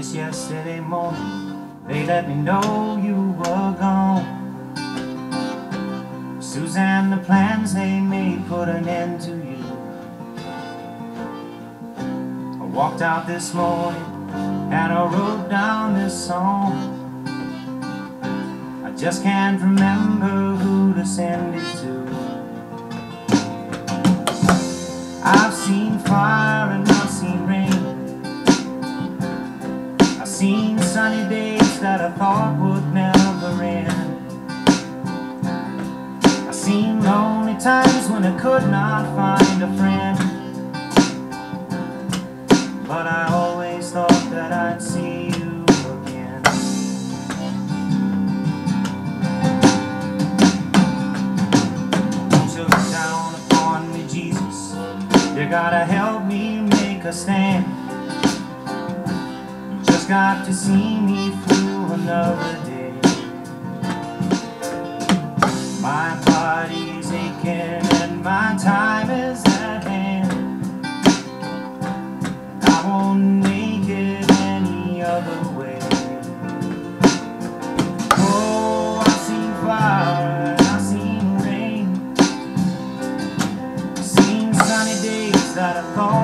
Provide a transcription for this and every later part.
Just yesterday morning, they let me know you were gone. Suzanne, the plans they made put an end to you. I walked out this morning and I wrote down this song. I just can't remember who to send it to. I thought would never end. I've seen lonely times when I could not find a friend. But I always thought that I'd see you again. So look down upon me, Jesus. You gotta help me make a stand. You just got to see me through another day. My body's aching and my time is at hand. I won't make it any other way. Oh, I've seen fire and I've seen rain. Seen sunny days that I thought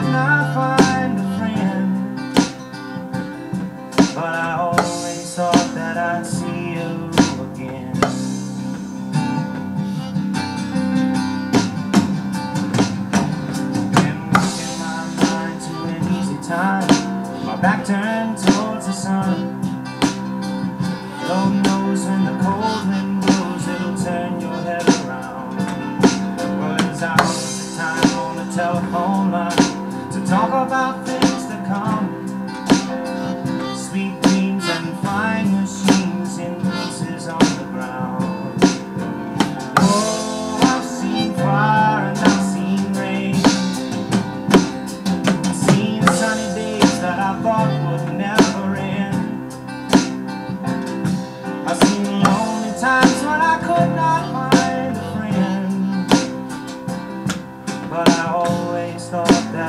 could not find a friend. But I always thought that I'd see you again. Been working my mind to an easy time. My back turned towards the sun. Lord knows when the cold wind blows, it'll turn your head around. Hours of time on the telephone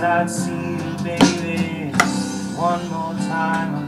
that I'd see you, baby, one more time.